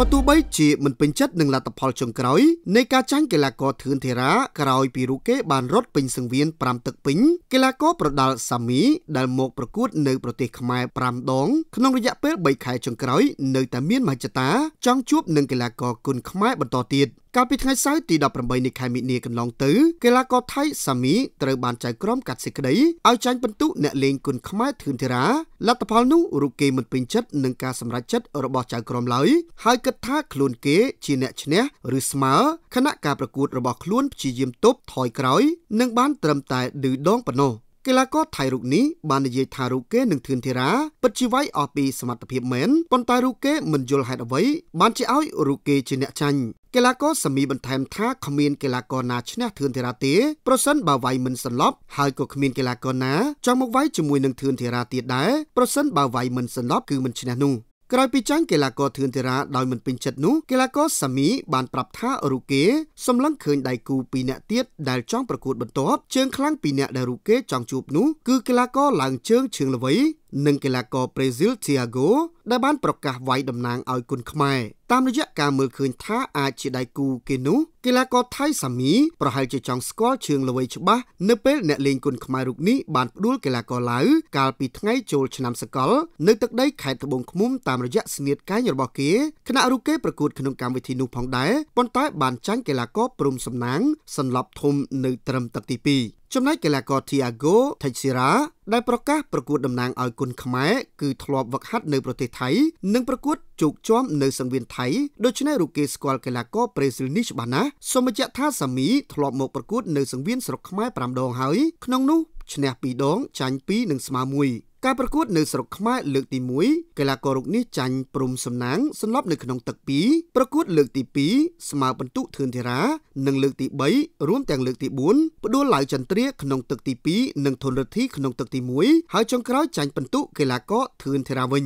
បើទោះបីជាមិនពេញចិត្តនឹងលទ្ធផលចុងក្រោយនៃការចាញ់កីឡាករធឿនធីរ៉ាក្រោយពីរូគេបានរត់ពេញសង្វៀន5ទឹកពេញកីឡាករប្រដាល់សាមីដែលមកប្រកួតនៅប្រទេសខ្មែរ5ដងក្នុងរយៈពេល3ខែចុងក្រោយនៅតែមានមហិច្ឆតាចង់ជួបនឹងកីឡាករគុនខ្មែរបន្តទៀត កាលពីថ្ងៃសៅរ៍ទី18នៃខែមិនិនាកន្លងទៅកីឡាករថៃសាមីត្រូវបានចៅក្រមកាត់សេចក្តីឲ្យចាញ់បន្ទុអ្នកលេងគុនខ្មែរធឿនធីរ៉ាលទ្ធផលនោះរូគេមិនពេញចិត្តនឹងការសម្រេចចិត្តរបស់ចៅក្រមឡើយហើយគិតថាខ្លួនគេជាអ្នកឈ្នះឬស្មើខណៈការប្រកួតរបស់ខ្លួនព្យាយាមទប់ថយក្រោយនិងបានត្រឹមតែឌឺដងប៉ុណ្ណោះ កីឡាករថៃរូបនេះបាននិយាយថារូគេនឹងធឿនធីរ៉ាពិតជាវាយអស់ពីសមត្ថភាពមែនប៉ុន្តែរូគេមិនយល់ហេតុអ្វីបានជាឲ្យរូគេជាអ្នកចាញ់កីឡាករសាមីបន្ថែមថាគ្មានកីឡាករណាឈ្នះធឿនធីរ៉ាទេប្រសិនបើវាយមិនសន្លប់ហើយក៏គ្មានកីឡាករណាចង់មកវាយជាមួយនឹងធឿនធីរ៉ាទៀតដែរប្រសិនបើវាយមិនសន្លប់គឺមិនឈ្នះនោះ ក្រោយពីចាញ់កីឡាករធឿនធីរ៉ាដោយមិនពេញចិត្តនោះកីឡាករសាមីបានប្រាប់ថារូគេសម្លឹងឃើញដៃគូពីរនាក់ទៀតដែលចង់ប្រកួតបន្ទាប់ជើងខ្លាំងពីរនាក់ដែលរូគេចង់ជួបនោះគឺកីឡាករឡើងជើងឈើងល្វីនិងកីឡាករប្រេស៊ីល Thiago ដែលបានប្រកាសវាយតំណាងឲ្យគុនខ្មែរតាមរយៈការមើលឃើញថាអាចជាដៃគូគេនោះកីឡាករថៃសាមីប្រហែលជាចង់ស្គាល់ជើងល្វីច្បាស់នៅពេលអ្នកលេងគុនខ្មែររូបនេះបានផ្ដួលកីឡាករឡាវកាលពីថ្ងៃចូលឆ្នាំសកលនៅទឹកដីខេត្តត្បូងឃ្មុំតាមរយៈស្នៀតកែងរបស់គេខណៈរូបគេប្រកួតក្នុងកម្មវិធីនោះផងដែរប៉ុន្តែបានចាញ់កីឡាករព្រំសំណាងសន្លប់ធំនៅត្រឹមទឹកទី2ចំណែកកីឡាករ Thiago Teixeira ដែលប្រកាសប្រកួតតំណាងឲ្យគុនខ្មែរគឺធ្លាប់វឹកហាត់នៅប្រទេសថៃនិងប្រកួត ជោគជាំនៅសង្វៀនថៃដូច្នេះរូគេស្គាល់កីឡាករប្រេស៊ីលនេះច្បាស់ណាស់សូមបញ្ជាក់ថាសាមីធ្លាប់មកប្រកួតនៅសង្វៀនស្រុកខ្មែរ5ដងហើយក្នុងនោះឈ្នះ2ដងចាញ់2និងស្មើ1ការប្រកួតនៅស្រុកខ្មែរលើកទី1កីឡាកររូបនេះចាញ់ព្រំសំណាងសន្លប់នៅក្នុងទឹក2ប្រកួតលើកទី2ស្មើបន្ទុកធឿនធីរ៉ានិងលើកទី3រួមទាំងលើកទី4ផ្ដួលឡៅចន្ទ្រាក្នុងទឹកទី2និងធនរិទ្ធីក្នុងទឹកទី1ហើយចុងក្រោយចាញ់បន្ទុកកីឡាករធឿនធីរ៉ាវិញ